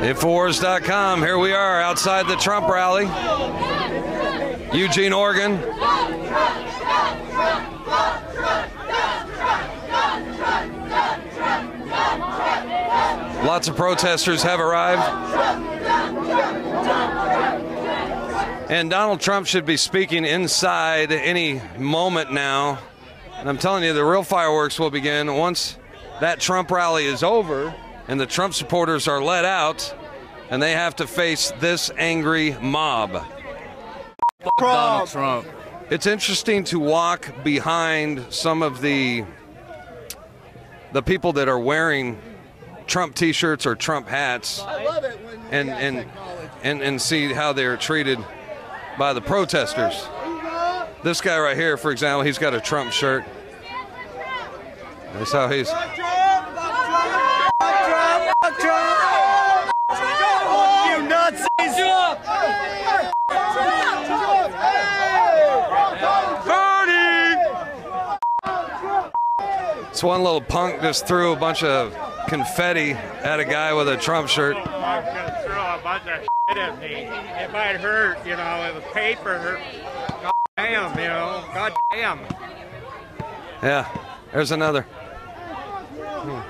Infowars.com. Here we are outside the Trump rally, Eugene, Oregon. Lots of protesters have arrived. And Donald Trump should be speaking inside any moment now. And I'm telling you, the real fireworks will begin once that Trump rally is over and the Trump supporters are let out and they have to face this angry mob. Donald Trump. It's interesting to walk behind some of the the people that are wearing Trump t-shirts or Trump hats and and and and see how they're treated by the protesters. This guy right here, for example, he's got a Trump shirt. That's how he's You Nazis! This one little punk just threw a bunch of confetti at a guy with a Trump shirt. I'm gonna throw a bunch of shit at me. It might hurt, you know, the paper. God damn, you know, god damn. Yeah, there's another. Hmm.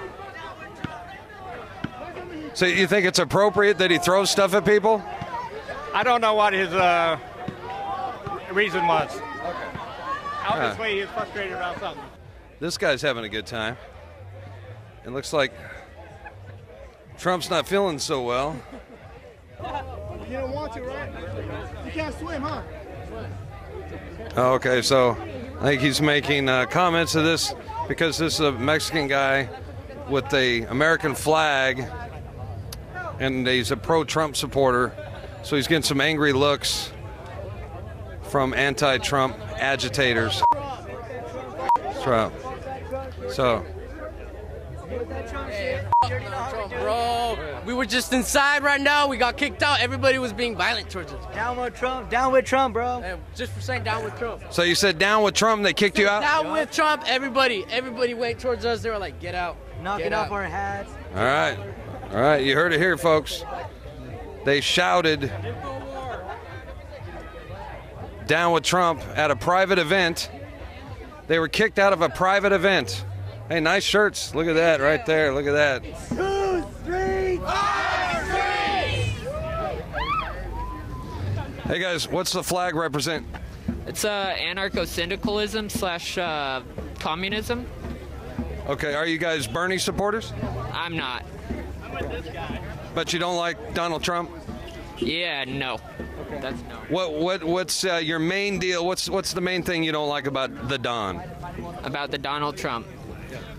So you think it's appropriate that he throws stuff at people? I don't know what his uh, reason was. Obviously, he's frustrated about something. This guy's having a good time. It looks like Trump's not feeling so well. You don't want to, right? You can't swim, huh? Okay, so I think he's making uh, comments to this because this is a Mexican guy with the American flag, and he's a pro-Trump supporter. So he's getting some angry looks from anti-Trump agitators. Trump. So Bro, we were just inside right now. We got kicked out. Everybody was being violent towards us. Down with Trump. Down with Trump, bro. And just for saying down with Trump. So you said down with Trump, they kicked you out? Down with Trump. Everybody, everybody went towards us. They were like, get out. Knocking get off out. our hats. All right. All right, you heard it here, folks. They shouted down with Trump at a private event. They were kicked out of a private event. Hey, nice shirts. Look at that right there. Look at that. Two, three. Hey, guys, what's the flag represent? It's uh, anarcho-syndicalism slash uh, communism. Okay, are you guys Bernie supporters? I'm not. But you don't like Donald Trump? Yeah, no. That's no. What what what's uh, your main deal? What's what's the main thing you don't like about the Don? About the Donald Trump.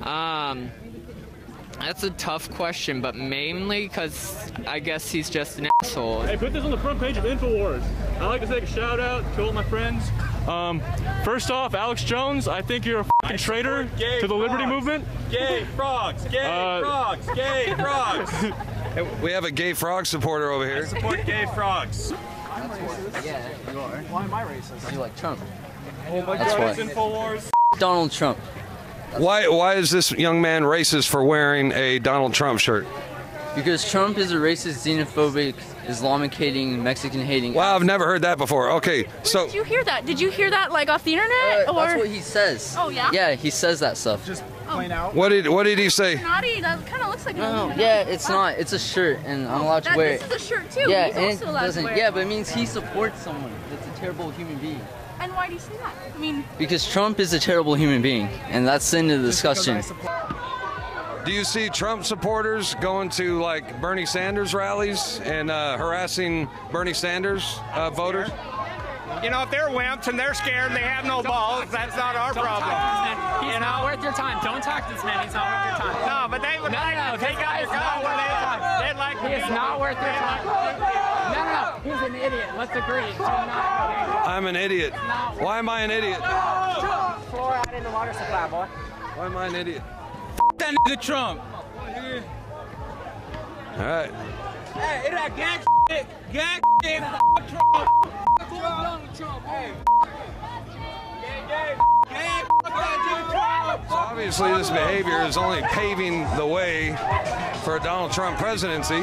Um, that's a tough question, but mainly because I guess he's just an asshole. Hey, put this on the front page of Infowars. I'd like to take a shout out to all my friends. Um, first off, Alex Jones, I think you're a fucking traitor to the Liberty Movement. Gay frogs, gay Uh, frogs, gay frogs. Hey, we have a gay frog supporter over here. Support gay frogs. Yeah, you are. Why am I racist? You like Trump? Oh my That's god, why. it's Infowars. Donald Trump. Why why is this young man racist for wearing a Donald Trump shirt? Because Trump is a racist, xenophobic, Islamic hating, Mexican hating. Wow, I've never heard that before. Okay, so Did you hear that? Did you hear that like off the internet Uh, or that's what he says. Oh, yeah? Yeah, he says that stuff. Just plain out. what did what did he say? naughty? That kind of looks like an No, yeah, it's not. It's a shirt, and I'm allowed to That, wear this it. is a shirt too. Yeah, He's and it also allowed to doesn't. wear Yeah, but it means he supports someone that's a terrible human being. And why do you say that? I mean, Because Trump is a terrible human being, and that's the end of the discussion. Do you see Trump supporters going to like Bernie Sanders rallies and uh, harassing Bernie Sanders uh, voters? You know, if they're wimps and they're scared and they have no balls, that's not our problem. He's not worth your time. Don't talk to this man. He's not worth your time. No, but they would No, like no, to take out your is gun not when worth they your time. They'd like to He is not worth your time. No, no, no. He's an idiot. Let's agree. Do not I'm an idiot. Why am I an idiot? Fluoride in the water supply, boy. Why am I an idiot? That nigga Trump. All right. Hey, it that gang shit. Gang shit. Fuck Trump. Fuck Trump. Hey. So obviously, this behavior is only paving the way for a Donald Trump presidency.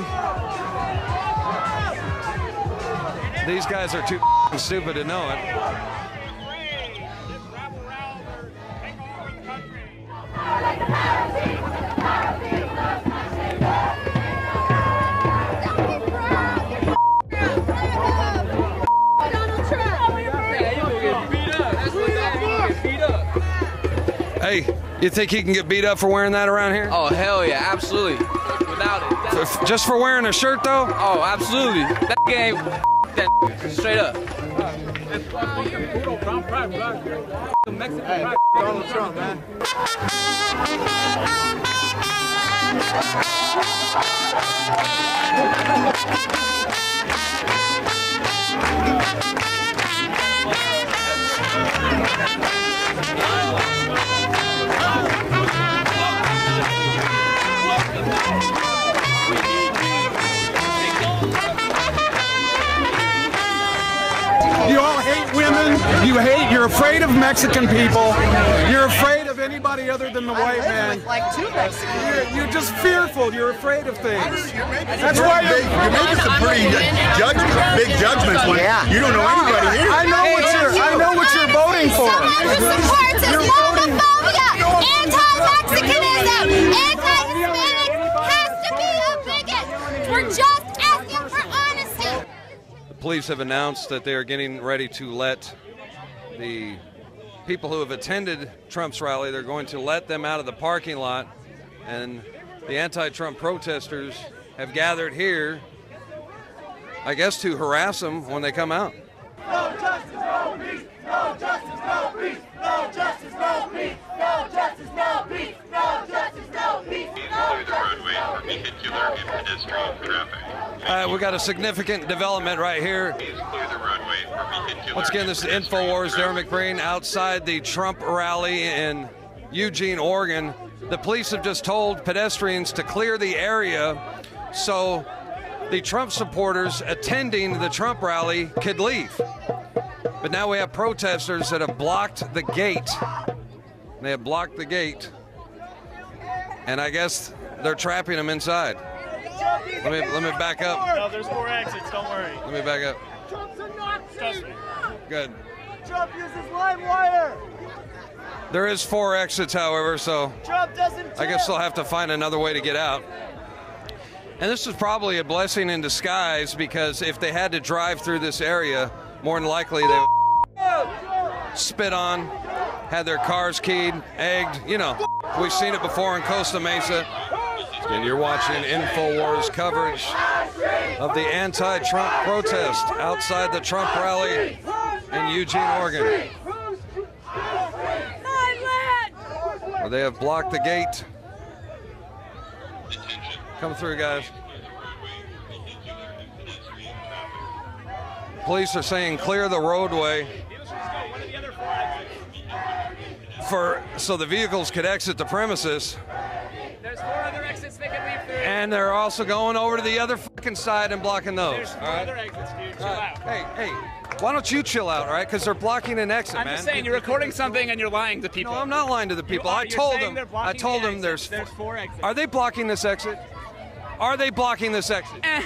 these guys are too stupid to know it. Just wrap around or take over the country. Hey, you think he can get beat up for wearing that around here? Oh hell yeah, absolutely. Without it. that- F- Just for wearing a shirt, though? oh, absolutely. That game, that straight up. Donald Trump, man. You all hate women. You hate. You're afraid of Mexican people. You're afraid of anybody other than the white man. Like two Mexicans. You're, you're just fearful. You're afraid of things. That's why Big, you're making some pretty judgments, big judgments when you don't know anybody here. I know what you're. I know what you're voting for. supports You're voting. Islamophobia, anti-Mexicanism, anti-Hispanic, has to be a bigot. We're just asking for honesty. The police have announced that they are getting ready to let the people who have attended Trump's rally, they're going to let them out of the parking lot. And the anti Trump protesters have gathered here, I guess, to harass them when they come out. Uh, we got a significant development right here. Once again, this is InfoWars. Darren McBreen outside the Trump rally in Eugene, Oregon. The police have just told pedestrians to clear the area so the Trump supporters attending the Trump rally could leave. But now we have protesters that have blocked the gate. They have blocked the gate. And I guess they're trapping them inside. Let me let me back up. No, there's four exits. Don't worry. Let me back up. Trump's Trust me. Good. Trump uses LimeWire. There is four exits, however, so Trump doesn't. I guess they'll have to find another way to get out. And this is probably a blessing in disguise because if they had to drive through this area, more than likely they would spit on, had their cars keyed, egged. You know, we've seen it before in Costa Mesa. And you're watching InfoWars coverage of the anti Trump protest outside the Trump rally in Eugene, Oregon. Where they have blocked the gate. Come through, guys. Police are saying clear the roadway for so the vehicles could exit the premises. There's four other exits they can leave through. And they're also going over to the other fucking side and blocking those. There's All right. other exits, dude. Chill right. out. Hey, hey, why don't you chill out, all right? Because they're blocking an exit, man. I'm just saying, you're recording something and you're lying to people. No, I'm not lying to the people. are. I told them. I told the them there's. There's four exits. Are they blocking this exit? Are they blocking this exit? Eh.